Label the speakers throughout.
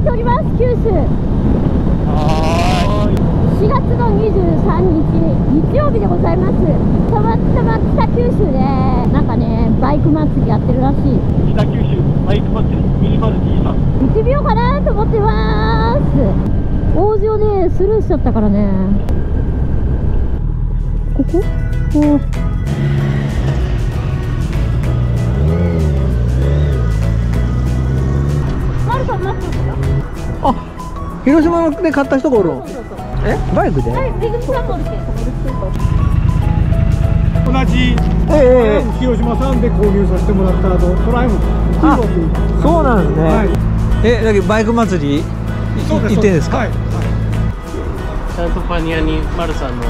Speaker 1: っております九州。
Speaker 2: は
Speaker 1: 4月の23日日曜日でございます。たまたま北九州でなんかねバイク祭りやってるらしい。
Speaker 2: 北九州バイク祭りミニマル T さん。
Speaker 1: 行ってみようかなと思ってます。王子をねスルーしちゃったからね。ここ？おー。マルさん待ってる
Speaker 3: あ広島で買った人がおるの？え？バイクで、
Speaker 2: 同じ。
Speaker 3: ええ
Speaker 2: 広島さんで購入させてもらったあのトライム
Speaker 3: あそうなんですね、
Speaker 2: はい。
Speaker 3: えだけどバイク祭り？行ってんですか、
Speaker 2: はいはい。
Speaker 4: ちゃんとパニアにマルさんの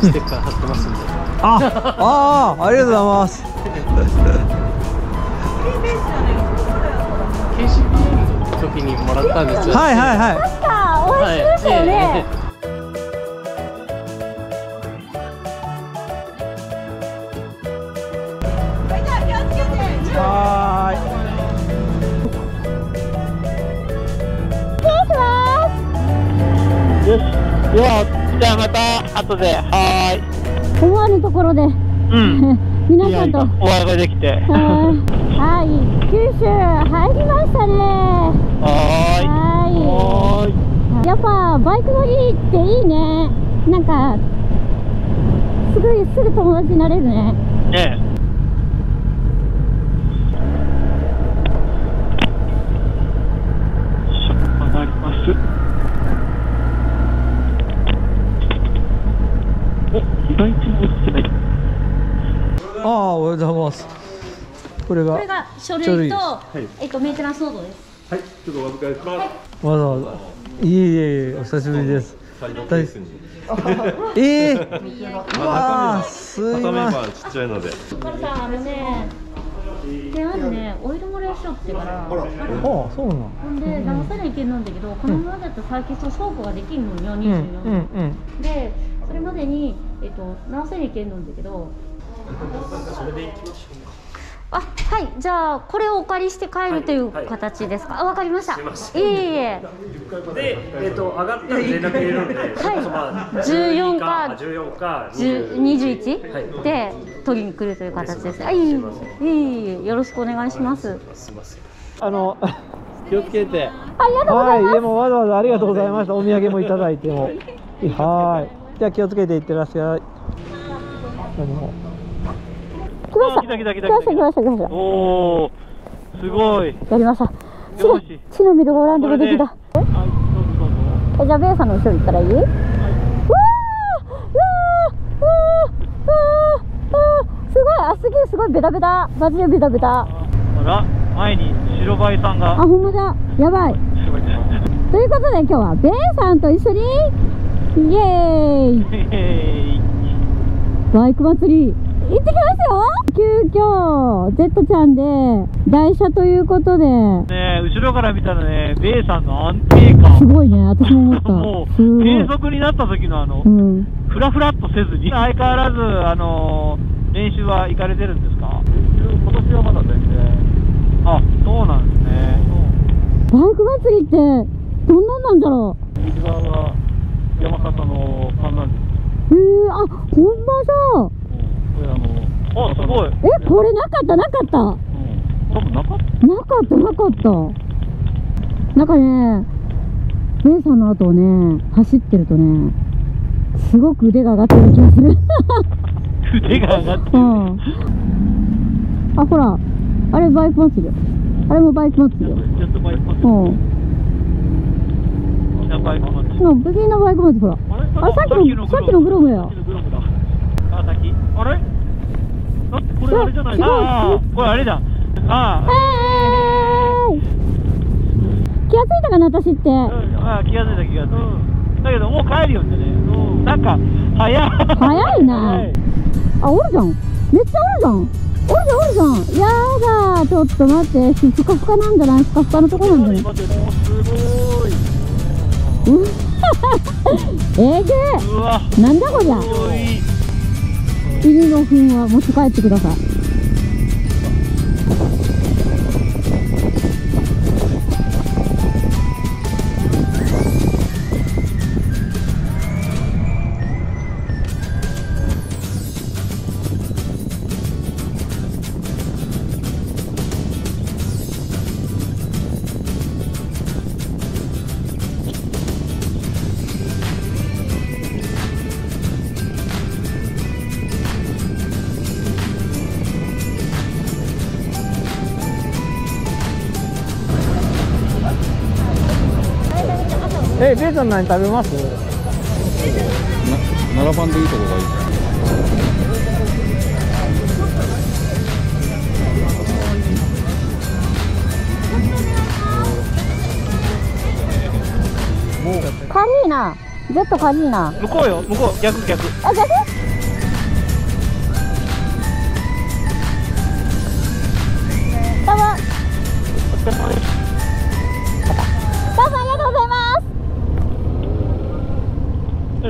Speaker 4: ステッカー貼ってますんで。
Speaker 3: あああありがとうございます
Speaker 4: 時にもらったんですよ。
Speaker 3: はいはいはい。
Speaker 1: 確か美味しいでしたよね、
Speaker 3: は
Speaker 1: 失礼します
Speaker 2: よしではじゃあまた後で。は
Speaker 1: 思わぬところで。
Speaker 2: うん。
Speaker 1: 皆さんと
Speaker 2: お会いができて。は
Speaker 1: い。九州入りましたね
Speaker 2: ーい
Speaker 1: は
Speaker 2: はーい
Speaker 1: バイク乗りっていいね。なんかすぐすぐ友達になれるね。
Speaker 2: ねえ。曲がります。お意外と落ちてない。
Speaker 3: ああおはようございます。これが
Speaker 1: これが書
Speaker 3: 書類。
Speaker 1: 類と、えっとメンテナンスノートです。
Speaker 2: はい。ちょっとお預かりします。
Speaker 3: わざわざいえいえお久しぶりです。大ええー、うわあすいません。
Speaker 5: ちっちゃいので。
Speaker 1: カルさんあのねでまずねオイル漏れしよってから
Speaker 3: ああそうなん。
Speaker 1: ほんで流さないけんなんだけど、このままだとサーキット倉庫ができんのよ、
Speaker 3: うん
Speaker 1: 24、
Speaker 3: うんうん。
Speaker 1: でそれまでに、えっと、直せにいけんのんだけどあはいじゃあこれをお借りして帰るという形ですか、あわかりました。いえいえ。
Speaker 6: で、えっ、と上がったら連絡入れるんで、
Speaker 1: はい。
Speaker 6: それこそまあ
Speaker 1: 14か
Speaker 6: 14か
Speaker 1: 10 21、
Speaker 6: はい。
Speaker 1: で取りに来るという形ですあいいいいいよろしくお願いします。
Speaker 3: あの気をつけて。
Speaker 1: ありがとうございます、
Speaker 3: はいでもわざわざありがとうございました。お土産もいただいても。はい。じゃあ気をつけていってらっしゃい。どうも
Speaker 1: 来ました。
Speaker 2: 来た来た来た。
Speaker 1: 来ました来ました来ました。
Speaker 2: おおすごい。
Speaker 1: やりました地の地の見るご覧でもできた。えじゃあベイさんの後ろ行ったらいい、うわーうわーうわーうわーうわーすごいあすげえすごいベタベタマジでベタベタ
Speaker 2: あら前に白バイさん
Speaker 1: あ
Speaker 2: が
Speaker 1: ほんまだやばいということで今日はベイさんと一緒にイエーイバイク祭り行ってきますよ。急遽。Z ちゃんで台車ということで。
Speaker 2: ねえ後ろから見たらねベイさんの安定感
Speaker 1: すごいね。私も思った。
Speaker 2: もう
Speaker 1: すごい。
Speaker 2: 計測になった時のあの、
Speaker 1: うん。
Speaker 2: フラフラっとせずに。相変わらずあの練習は行かれてるんですか？今年はまだ全然。あそうなんですね。
Speaker 1: バイク祭りってどんなんなんだろ
Speaker 2: 右側が山形の観覧
Speaker 1: うへえあほんまじゃ
Speaker 2: これあのあすごい、うん、
Speaker 1: えこれなかったなかった。
Speaker 2: 多分なかっ
Speaker 1: なかったなかった。なんかねベイさんの後をね走ってるとねすごく腕が上がってる気がする。
Speaker 2: た腕が上がってる。
Speaker 1: うん。あほらあれバイク祭りあれもバイク祭りよ。
Speaker 2: ちょっとバイク待って
Speaker 1: うん。の無事のバイク祭りほら。
Speaker 2: あれ
Speaker 1: あさっきのさっきのグローブや。
Speaker 2: さっきあれ？あこれあれじゃない？ああこれあれだ。ああ。
Speaker 1: 気がついたかな私って。
Speaker 2: うんあ気が付いた気が付いた。だけどもう帰るよってねなんか早い。
Speaker 1: 早いな。
Speaker 2: 早い。
Speaker 1: あおるじゃん。めっちゃおるじゃん。おるじゃんおるじゃん。やだちょっと待って。ふかふかなんじゃない？ふかふかのとこなんじゃない？
Speaker 2: 待ってもうすごい。
Speaker 1: うん えげ
Speaker 2: うわ。
Speaker 1: えなんだこりゃ犬の糞は持ち帰ってください。
Speaker 2: えベイさん何食べます？
Speaker 3: 並ばんでいいとこがいい。
Speaker 1: 軽いな。ちょっと軽いな。
Speaker 2: 向こうよ。向こう。逆逆。
Speaker 1: あ逆？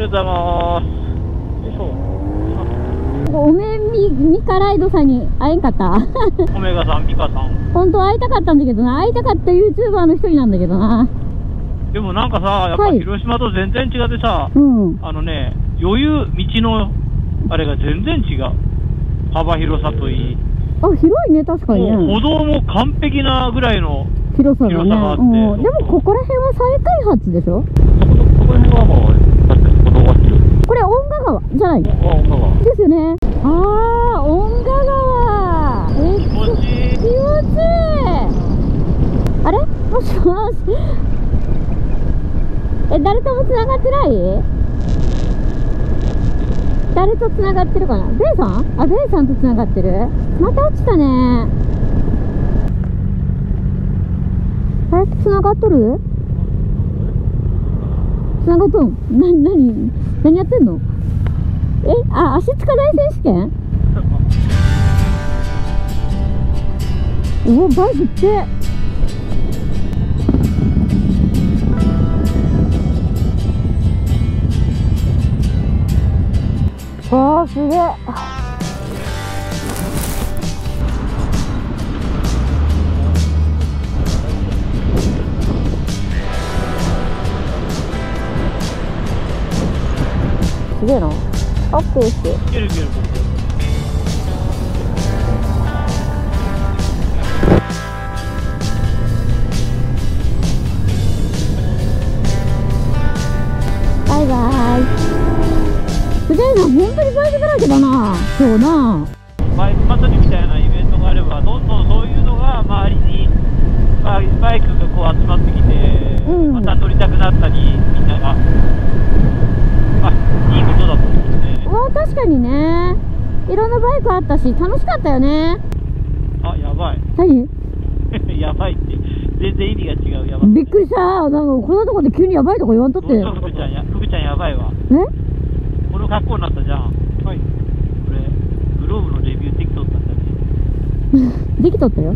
Speaker 1: りがとうございます。おめみミカライドさんに会えんかった？
Speaker 2: オメガさんミカさん。
Speaker 1: 本当は会いたかったんだけどな。会いたかった YouTuber の一人なんだけどな。
Speaker 2: でもなんかさやっぱ
Speaker 1: はい。
Speaker 2: 広島と全然違ってさ、
Speaker 1: うん。
Speaker 2: あのね余裕道のあれが全然違う。幅広さといい。
Speaker 1: あ広いね確かに。
Speaker 2: もう歩
Speaker 1: ね
Speaker 2: 道も完璧なぐらいの
Speaker 1: 広さ
Speaker 2: があって。
Speaker 1: うん、でもここら辺は再開発でしょ？
Speaker 2: そこそこら辺はもう
Speaker 1: これ音楽川じゃない？
Speaker 2: あ女が
Speaker 1: ですよね。ああ音楽川。え
Speaker 2: 気持ちいい。
Speaker 1: 気持ちいい。あれ？もしもし？え誰とも繋がってない？誰と繋がってるかな？ベイさん？あベイさんと繋がってる？また落ちたね。あれ？繋がっとる？繋がっとん。な、なに何やってんの？えあ足つかない選手権？うおバイクって。わあすげえ。げえな。オッケーです
Speaker 2: いけるいける
Speaker 1: バイバイ。すげえな本当にバイクだらけだな。今日な。
Speaker 2: バイク祭りみたいなイベントがあればどんどんそういうのが周りにバイバイクがこう集まってきて、
Speaker 1: うん。
Speaker 2: また乗りたくなったりみんなが。あいいことだと思うね。
Speaker 1: うわ確かにね。いろんなバイクあったし楽しかったよね。
Speaker 2: あやばい。
Speaker 1: 何？
Speaker 2: やばいって全然意味が違うやばい。
Speaker 1: びっくりした。なんかこんなとこで急にやばいとか言わんとって。え
Speaker 2: 福ちゃんや福ちゃんやばいわ。この格好になったじゃん。はい。これグローブのレビューできとったんだね
Speaker 1: できとったよ。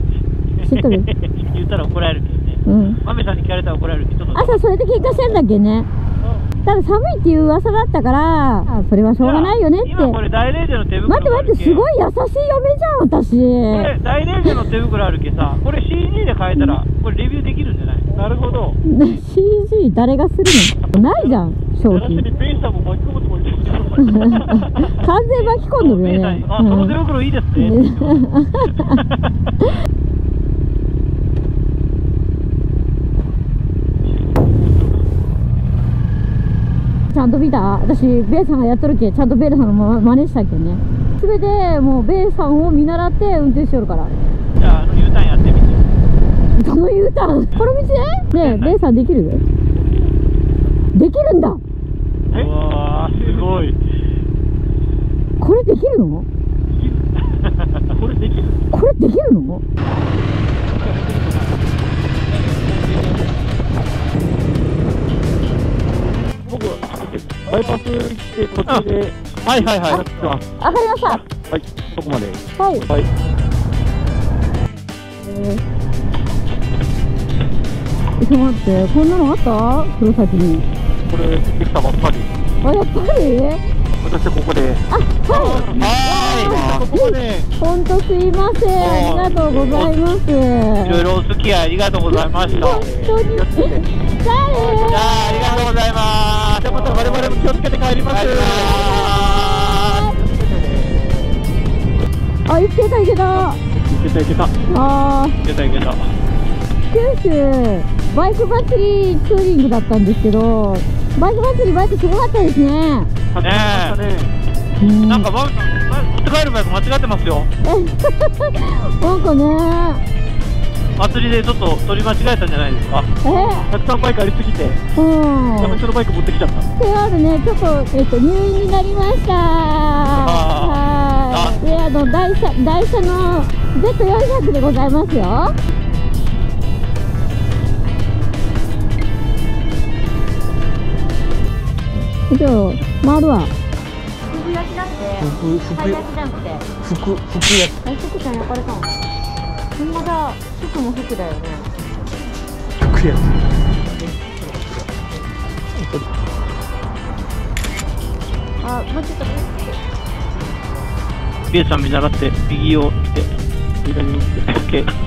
Speaker 1: 知っとる？
Speaker 2: 言ったら怒られるけどね。
Speaker 1: うん。
Speaker 2: マメさんに聞かれたら怒られるけど
Speaker 1: 朝それで喧嘩してんだっけねただ寒いっていう噂だったからあそれはしょうがないよねって。
Speaker 2: 今これ大レーゼの手袋
Speaker 1: 待って待ってすごい優しい嫁じゃん私。
Speaker 2: これ大レーゼの手袋あるけさ。これ CG で変えたらこれレビューできるんじゃない？なるほど。
Speaker 1: CG 誰がするの？ないじゃん商品。完全巻き込んどるよね。
Speaker 2: あ、その手袋いいですね って言ってます
Speaker 1: ちゃんと見た？私ベイさんがやっとるけちゃんとベイさんのま真似したっけね。全てもうベイさんを見習って運転しよるから。
Speaker 2: じゃああの U ターンやってみて。
Speaker 1: どの U ターン？この道で？ねえベイさんできる？できるんだ！
Speaker 2: うわーすごい。
Speaker 1: これできるの？
Speaker 2: これできる。
Speaker 1: これできるの？
Speaker 2: イパス行って途中ではいはいはい。
Speaker 1: わかりました。
Speaker 2: はいそこまで。
Speaker 1: はい。
Speaker 2: はい。
Speaker 1: えーちょっと待ってこんなのあった？黒崎に。
Speaker 2: これできたばっかり。
Speaker 1: あやっぱり？
Speaker 2: 私はここで。
Speaker 1: あはい。
Speaker 2: ここで
Speaker 1: 本当すいません。ありがとうございます。
Speaker 2: いろいろお付き合いありがとうございました。
Speaker 1: 本当に。
Speaker 2: じゃあありがとうございますじゃあまた我々も気をつけて帰ります。
Speaker 1: あいけたいけた。
Speaker 2: いけたいけた。
Speaker 1: あー。
Speaker 2: いけたいけた。
Speaker 1: 九州バイク祭りツーリングだったんですけどバイク祭りバイクすごかったですね。
Speaker 2: ねなんかバイク持って帰るバイク間違ってますよ。
Speaker 1: なんかね
Speaker 2: 祭りでちょっと取り間違えたんじゃないですか？
Speaker 1: え
Speaker 2: たくさんバイクありすぎて。
Speaker 1: うん。
Speaker 2: 私のバイク持ってきちゃった。
Speaker 1: であるねちょっと、えっと、入院になりました。はい。であの台車台車の Z400 でございますよ。じゃあ回るわ福焼きだって
Speaker 3: 福福
Speaker 1: 焼きじゃなくて。
Speaker 3: 福福や
Speaker 1: あ福ちゃん焼かれたのほんまだ福も福だよね。
Speaker 3: 福や
Speaker 1: あもうちょっと
Speaker 2: ビエさん見習って右を来て左に来て OK